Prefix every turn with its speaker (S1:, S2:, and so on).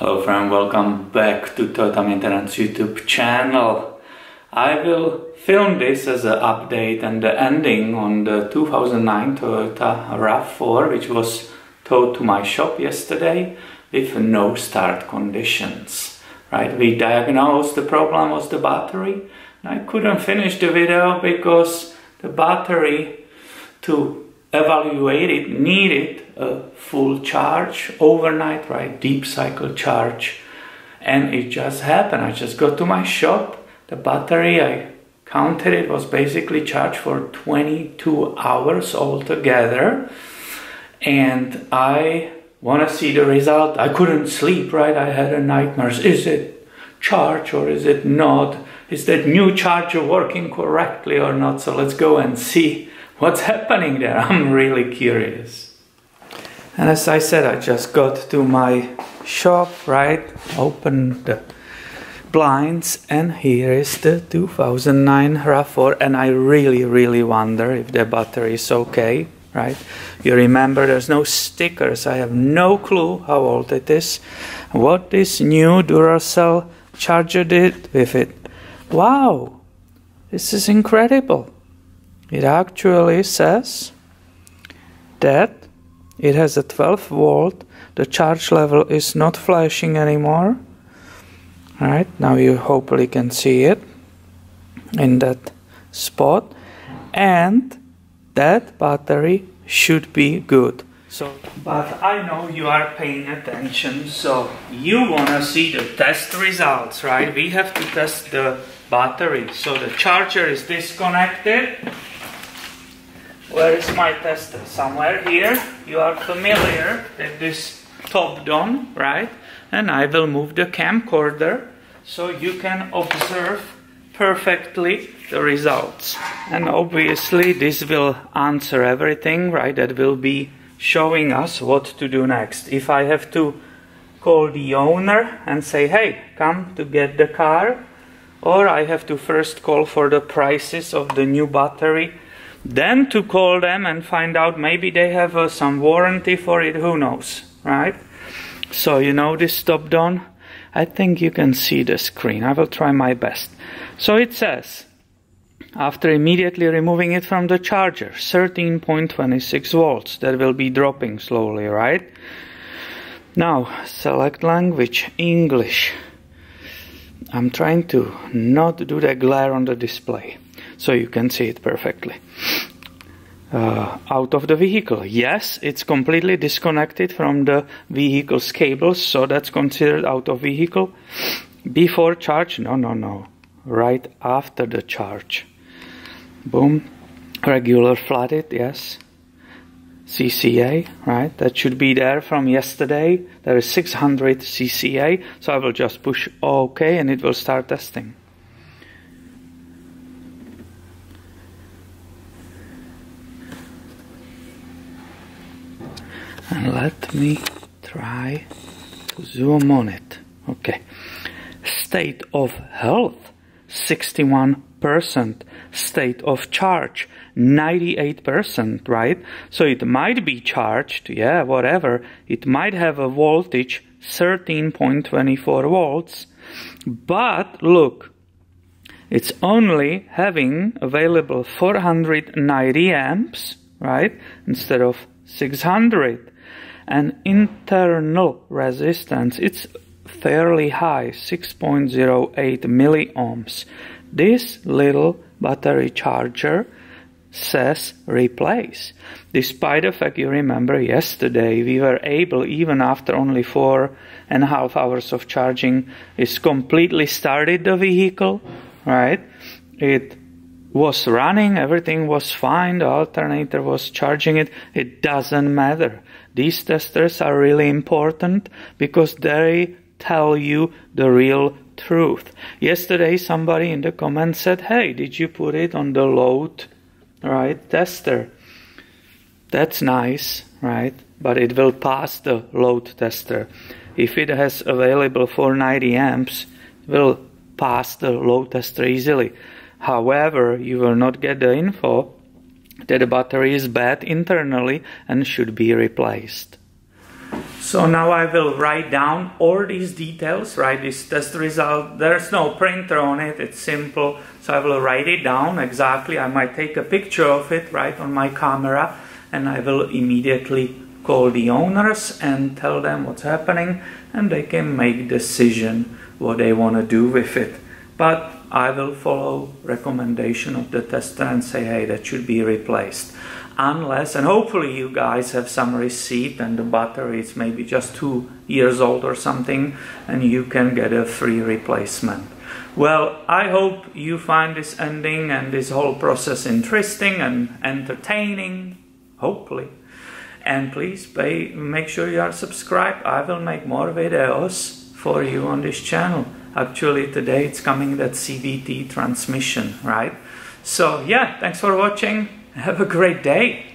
S1: Hello friend, welcome back to Toyota Maintenance YouTube channel. I will film this as an update and the ending on the 2009 Toyota RAV4 which was towed to my shop yesterday with no start conditions. Right, we diagnosed the problem was the battery. I couldn't finish the video because the battery to evaluate it needed a full charge overnight, right? Deep cycle charge. And it just happened. I just got to my shop. The battery, I counted it, was basically charged for 22 hours altogether. And I want to see the result. I couldn't sleep, right? I had a nightmares. Is it charged or is it not? Is that new charger working correctly or not? So let's go and see what's happening there? I'm really curious. And as I said, I just got to my shop, right? Open the blinds, and here is the 2009 RAV4. And I really, really wonder if the battery is okay, right? You remember there's no stickers. I have no clue how old it is. What this new Duracell charger did with it. Wow, this is incredible. It actually says that it has a 12 volt, the charge level is not flashing anymore. Alright, now you hopefully can see it in that spot, and that battery should be good. So, but I know you are paying attention, so you wanna see the test results, right? We have to test the battery. So the charger is disconnected where is my tester? Somewhere here. You are familiar with this Topdon, right? And I will move the camcorder so you can observe perfectly the results. And obviously this will answer everything, right? That will be showing us what to do next. If I have to call the owner and say, hey, come to get the car, or I have to first call for the prices of the new battery then to call them and find out maybe they have uh, some warranty for it, who knows, right? So you know this Topdon? I think you can see the screen. I will try my best. So it says, after immediately removing it from the charger, 13.26 volts. That will be dropping slowly, right? Now, select language, English. I'm trying to not do the glare on the display so you can see it perfectly. Uh, out of the vehicle. Yes, it's completely disconnected from the vehicle's cables, so that's considered out of vehicle. Before charge? No, no, no. Right after the charge. Boom. Regular flooded, yes. CCA, right? That should be there from yesterday. There is 600 CCA, so I will just push OK and it will start testing. And let me try to zoom on it. Okay. State of health 61%. State of charge 98%, right? So it might be charged, yeah, whatever. It might have a voltage 13.24 volts. But look, it's only having available 490 amps, right? Instead of 600 and internal resistance it's fairly high 6.08 milliohms this little battery charger says replace. Despite the fact you remember yesterday we were able even after only four and a half hours of charging is completely started the vehicle right? It was running everything was fine the alternator was charging it. It doesn't matter these testers are really important because they tell you the real truth. Yesterday somebody in the comments said, hey, did you put it on the load, right, tester? That's nice, right? But it will pass the load tester. If it has available 490 amps, it will pass the load tester easily. However, you will not get the info that the battery is bad internally and should be replaced. So now I will write down all these details, write this test result. There's no printer on it, it's simple. So I will write it down exactly. I might take a picture of it right on my camera and I will immediately call the owners and tell them what's happening and they can make decision what they want to do with it. But I will follow recommendation of the tester and say, hey, that should be replaced. Unless, and hopefully you guys have some receipt and the battery is maybe just two years old or something and you can get a free replacement. Well, I hope you find this ending and this whole process interesting and entertaining, hopefully. And please pay, make sure you are subscribed. I will make more videos for you on this channel. Actually, today it's coming that CVT transmission, right? So, yeah, thanks for watching. Have a great day.